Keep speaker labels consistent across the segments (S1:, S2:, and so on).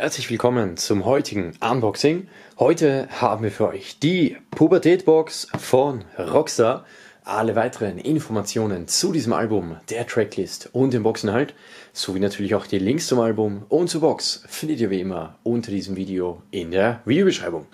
S1: Herzlich willkommen zum heutigen Unboxing. Heute haben wir für euch die Pubertät-Box von Rockstar. Alle weiteren Informationen zu diesem Album, der Tracklist und dem Boxinhalt, sowie natürlich auch die Links zum Album und zur Box findet ihr wie immer unter diesem Video in der Videobeschreibung.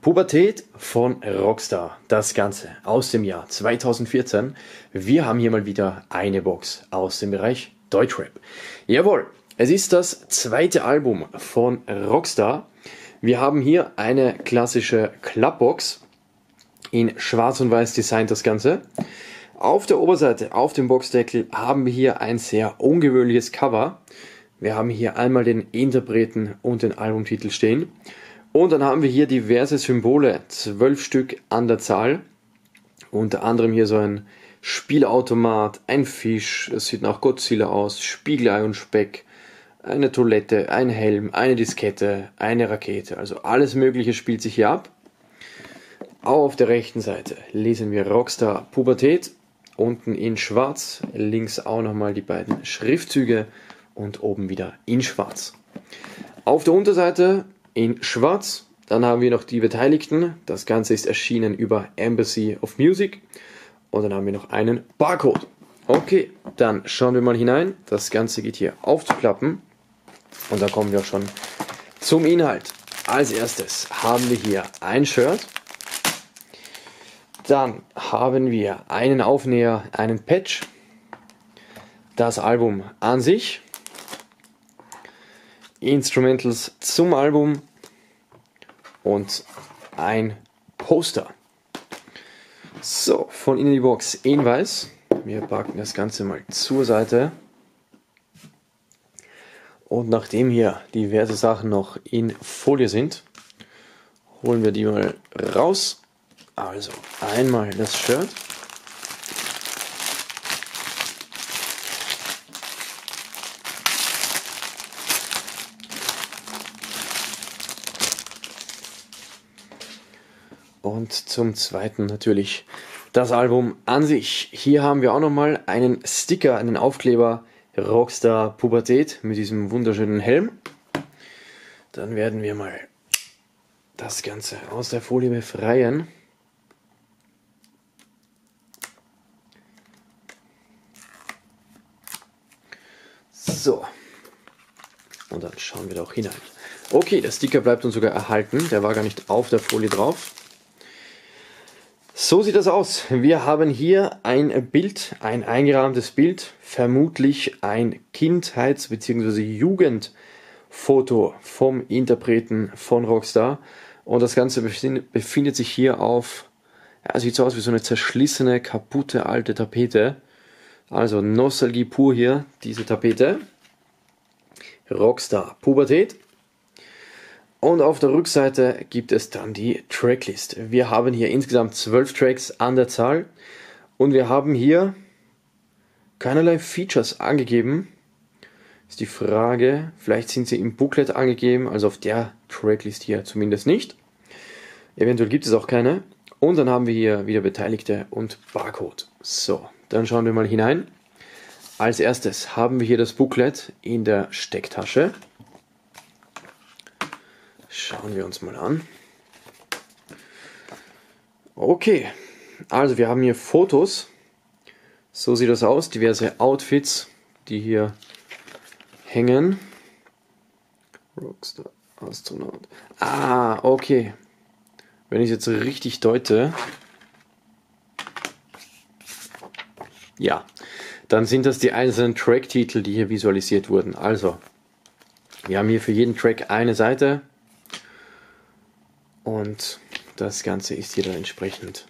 S1: Pubertät von Rockstar, das Ganze aus dem Jahr 2014. Wir haben hier mal wieder eine Box aus dem Bereich Deutschrap. Jawohl, es ist das zweite Album von Rockstar. Wir haben hier eine klassische Klappbox in schwarz und weiß designt das Ganze. Auf der Oberseite, auf dem Boxdeckel, haben wir hier ein sehr ungewöhnliches Cover. Wir haben hier einmal den Interpreten und den Albumtitel stehen. Und dann haben wir hier diverse Symbole, zwölf Stück an der Zahl. Unter anderem hier so ein Spielautomat, ein Fisch, es sieht nach Godzilla aus, Spiegelei und Speck, eine Toilette, ein Helm, eine Diskette, eine Rakete. Also alles Mögliche spielt sich hier ab. Auf der rechten Seite lesen wir Rockstar Pubertät, unten in schwarz, links auch nochmal die beiden Schriftzüge und oben wieder in schwarz. Auf der Unterseite in schwarz, dann haben wir noch die Beteiligten. Das Ganze ist erschienen über Embassy of Music. Und dann haben wir noch einen Barcode. Okay, dann schauen wir mal hinein. Das Ganze geht hier aufzuklappen. Und dann kommen wir auch schon zum Inhalt. Als erstes haben wir hier ein Shirt. Dann haben wir einen Aufnäher, einen Patch, das Album an sich, Instrumentals zum Album und ein Poster. So, von innen die Box in weiß. Wir packen das Ganze mal zur Seite. Und nachdem hier diverse Sachen noch in Folie sind, holen wir die mal raus also einmal das Shirt. Und zum zweiten natürlich das Album an sich. Hier haben wir auch nochmal einen Sticker, einen Aufkleber Rockstar Pubertät mit diesem wunderschönen Helm. Dann werden wir mal das Ganze aus der Folie befreien. So. Und dann schauen wir da auch hinein. Okay, der Sticker bleibt uns sogar erhalten. Der war gar nicht auf der Folie drauf. So sieht das aus. Wir haben hier ein Bild, ein eingerahmtes Bild, vermutlich ein Kindheits- bzw. Jugendfoto vom Interpreten von Rockstar. Und das Ganze befindet sich hier auf, ja, sieht so aus wie so eine zerschlissene, kaputte alte Tapete. Also Nostalgie pur hier, diese Tapete. Rockstar Pubertät. Und auf der Rückseite gibt es dann die Tracklist. Wir haben hier insgesamt zwölf Tracks an der Zahl und wir haben hier keinerlei Features angegeben. Ist die Frage, vielleicht sind sie im Booklet angegeben, also auf der Tracklist hier zumindest nicht. Eventuell gibt es auch keine. Und dann haben wir hier wieder Beteiligte und Barcode. So, dann schauen wir mal hinein. Als erstes haben wir hier das Booklet in der Stecktasche. Schauen wir uns mal an. Okay, also wir haben hier Fotos. So sieht das aus. Diverse Outfits, die hier hängen. Rockstar Astronaut. Ah, okay. Wenn ich es jetzt richtig deute, Ja, dann sind das die einzelnen Track-Titel, die hier visualisiert wurden. Also, wir haben hier für jeden Track eine Seite und das Ganze ist hier dann entsprechend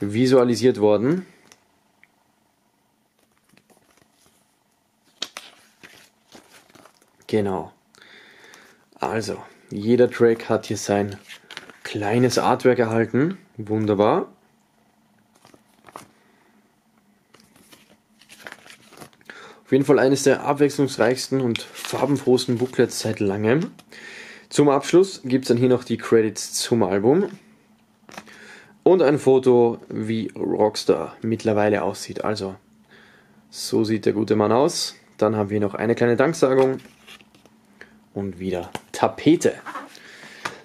S1: visualisiert worden. Genau. Also, jeder Track hat hier sein kleines Artwork erhalten. Wunderbar. Auf jeden Fall eines der abwechslungsreichsten und farbenfrohsten Booklets seit langem. Zum Abschluss gibt es dann hier noch die Credits zum Album und ein Foto, wie Rockstar mittlerweile aussieht. Also, so sieht der gute Mann aus. Dann haben wir noch eine kleine Danksagung und wieder Tapete.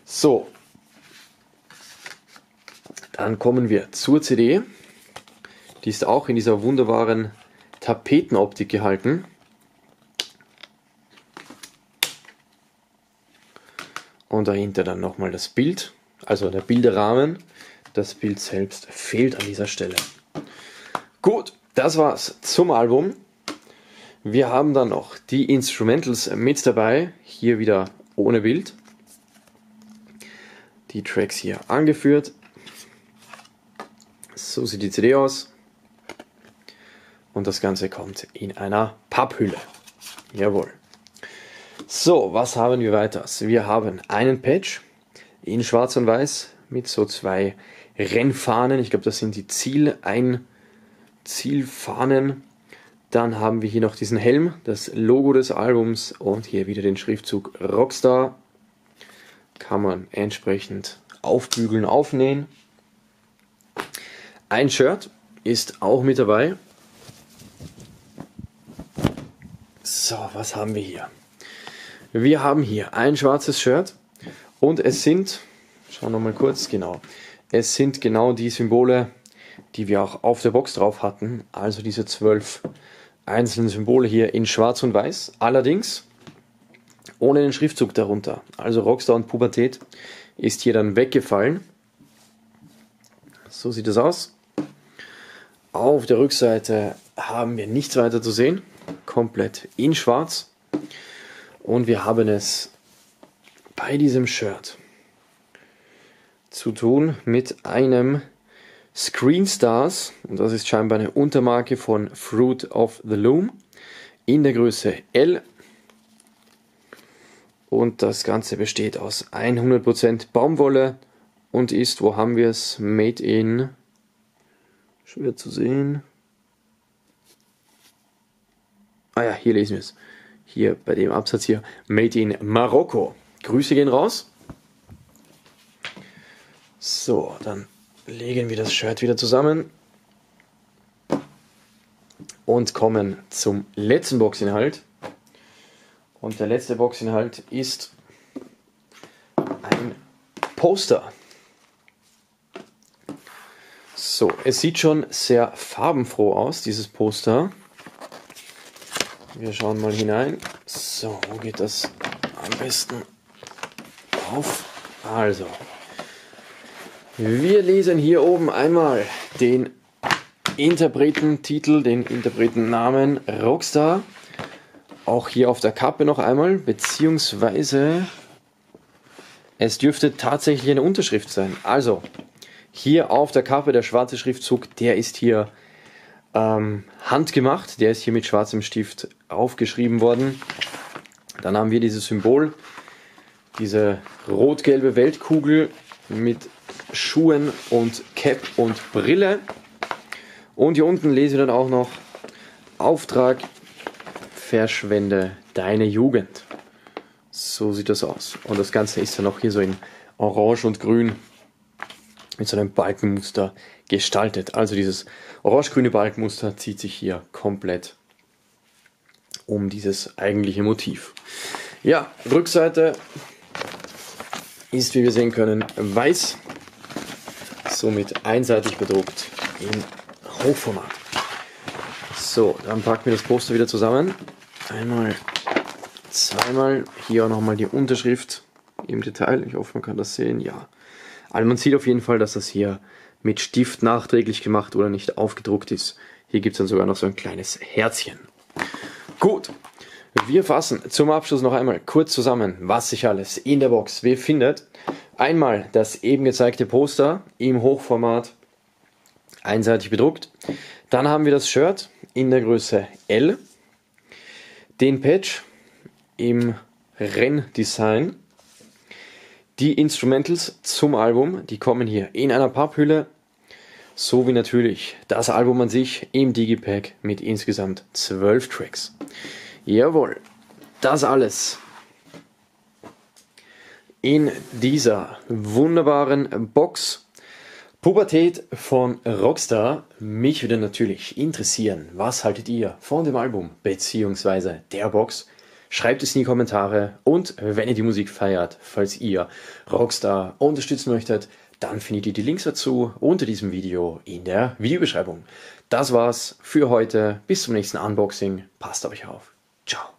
S1: So, dann kommen wir zur CD. Die ist auch in dieser wunderbaren Tapetenoptik gehalten. Und dahinter dann nochmal das Bild, also der Bilderrahmen. Das Bild selbst fehlt an dieser Stelle. Gut, das war's zum Album. Wir haben dann noch die Instrumentals mit dabei. Hier wieder ohne Bild. Die Tracks hier angeführt. So sieht die CD aus. Und das Ganze kommt in einer Papphülle. Jawohl. So, was haben wir weiters? Wir haben einen Patch in schwarz und weiß mit so zwei Rennfahnen. Ich glaube, das sind die Ziel ein Zielfahnen. Dann haben wir hier noch diesen Helm, das Logo des Albums und hier wieder den Schriftzug Rockstar. Kann man entsprechend aufbügeln, aufnähen. Ein Shirt ist auch mit dabei. So, was haben wir hier? Wir haben hier ein schwarzes Shirt und es sind, schauen wir mal kurz, genau, es sind genau die Symbole, die wir auch auf der Box drauf hatten, also diese zwölf einzelnen Symbole hier in schwarz und weiß, allerdings ohne den Schriftzug darunter. Also Rockstar und Pubertät ist hier dann weggefallen. So sieht es aus. Auf der Rückseite haben wir nichts weiter zu sehen, komplett in schwarz. Und wir haben es bei diesem Shirt zu tun mit einem Screen Stars, und das ist scheinbar eine Untermarke von Fruit of the Loom, in der Größe L. Und das Ganze besteht aus 100% Baumwolle und ist, wo haben wir es, made in Schwer zu sehen. Ah ja, hier lesen wir es. Hier bei dem Absatz hier. Made in Marokko. Grüße gehen raus. So, dann legen wir das Shirt wieder zusammen und kommen zum letzten Boxinhalt. Und der letzte Boxinhalt ist ein Poster. So, es sieht schon sehr farbenfroh aus, dieses Poster. Wir schauen mal hinein. So, wo geht das am besten auf? Also, wir lesen hier oben einmal den Interpretentitel, den Interpretennamen Rockstar. Auch hier auf der Kappe noch einmal, beziehungsweise es dürfte tatsächlich eine Unterschrift sein. Also, hier auf der Kappe der schwarze Schriftzug, der ist hier ähm, handgemacht, der ist hier mit schwarzem Stift aufgeschrieben worden. Dann haben wir dieses Symbol, diese rot-gelbe Weltkugel mit Schuhen und Cap und Brille. Und hier unten lesen wir dann auch noch Auftrag, verschwende deine Jugend. So sieht das aus. Und das Ganze ist dann auch hier so in Orange und Grün mit so einem Balkenmuster gestaltet. Also dieses orange-grüne Balkenmuster zieht sich hier komplett um dieses eigentliche Motiv. Ja, Rückseite ist, wie wir sehen können, weiß, somit einseitig bedruckt in Hochformat. So, dann packen wir das Poster wieder zusammen. Einmal, zweimal. Hier auch nochmal die Unterschrift im Detail. Ich hoffe, man kann das sehen. Ja, also man sieht auf jeden Fall, dass das hier mit Stift nachträglich gemacht oder nicht aufgedruckt ist. Hier gibt es dann sogar noch so ein kleines Herzchen. Gut, wir fassen zum Abschluss noch einmal kurz zusammen, was sich alles in der Box befindet. Einmal das eben gezeigte Poster im Hochformat einseitig bedruckt. Dann haben wir das Shirt in der Größe L, den Patch im Renndesign die Instrumentals zum Album, die kommen hier in einer Papphülle, sowie natürlich das Album an sich im Digipack mit insgesamt 12 Tracks. Jawohl, das alles in dieser wunderbaren Box. Pubertät von Rockstar. Mich würde natürlich interessieren, was haltet ihr von dem Album bzw. der Box? schreibt es in die Kommentare und wenn ihr die Musik feiert, falls ihr Rockstar unterstützen möchtet, dann findet ihr die Links dazu unter diesem Video in der Videobeschreibung. Das war's für heute. Bis zum nächsten Unboxing. Passt auf euch auf. Ciao.